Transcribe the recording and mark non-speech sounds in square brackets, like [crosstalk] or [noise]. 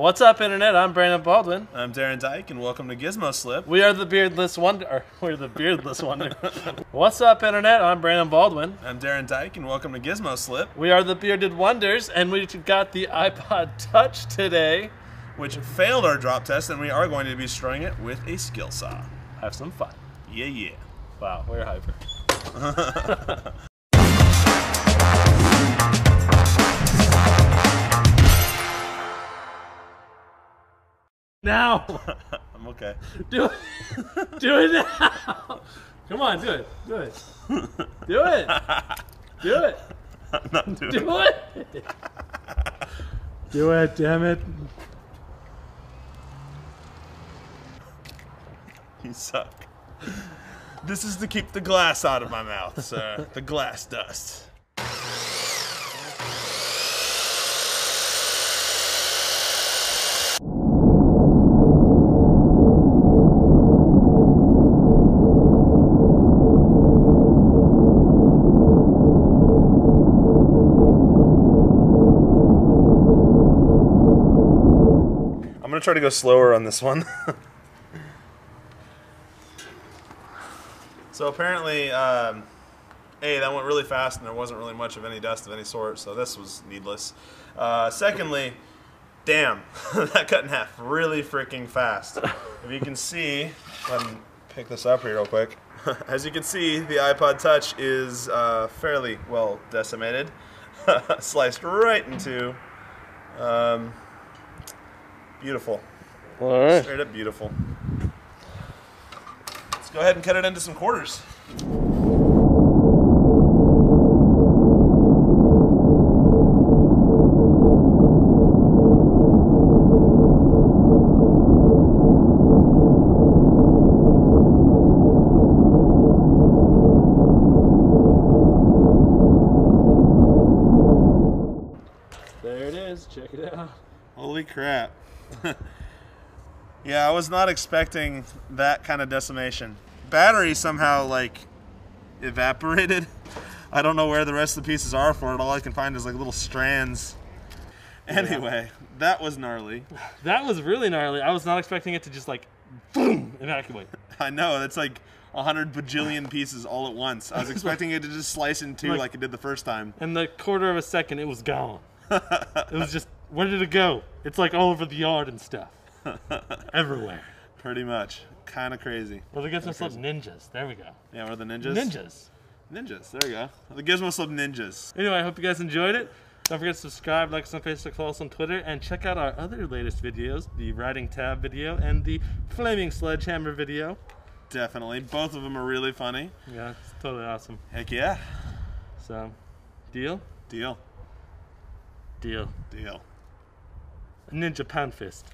What's up, Internet? I'm Brandon Baldwin. I'm Darren Dyke, and welcome to Gizmo Slip. We are the beardless wonder. Or, [laughs] we're the beardless wonder. What's up, Internet? I'm Brandon Baldwin. I'm Darren Dyke, and welcome to Gizmo Slip, We are the bearded wonders, and we got the iPod Touch today. which failed our drop test, and we are going to be destroying it with a skill saw. Have some fun. Yeah, yeah. Wow, we're hyper. [laughs] now, [laughs] I'm okay. do it. Do it now. Come on, do it. Do it. Do it. Do it. I'm [laughs] not doing Do it. Do it, damn it. [laughs] You suck. This is to keep the glass out of my mouth, sir. the glass dust. Gonna try to go slower on this one. so apparently, um, hey, that went really fast, and there wasn't really much of any dust of any sort. So this was needless. Uh, secondly, damn, [laughs] that cut in half really freaking fast. if you can see, let me pick this up here real quick. [laughs] As you can see, the iPod Touch is uh, fairly well decimated, [laughs] sliced right into. Um, beautiful. All right. Straight up beautiful. Let's go ahead and cut it into some quarters. There it is. Check it out. Holy crap. [laughs] yeah, I was not expecting that kind of decimation. Battery somehow like evaporated. [laughs] I don't know where the rest of the pieces are for it. All I can find is like little strands. Anyway, that was gnarly. That was really gnarly. I was not expecting it to just like boom evacuate. [laughs] I know, that's like a hundred bajillion pieces all at once. I was expecting it to just slice in two Like- like it did the first time. In the quarter of a second, it was gone. it was just where did it go? It's like all over the yard and stuff, [laughs] everywhere. Pretty much. Kind of crazy. Well, the Gizmo Slip ninjas. There we go. Yeah, we're the ninjas. Ninjas. Ninjas. There we go. The Gizmo Slip ninjas. Anyway, I hope you guys enjoyed it. Don't forget to subscribe, like us on Facebook, follow us on Twitter, and check out our other latest videos: the Riding Tab video and the Flaming Sledgehammer video. Definitely. Both of them are really funny. Yeah, it's totally awesome. Heck yeah. So, deal, Deal. deal. Deal. Ninja Pound Fist.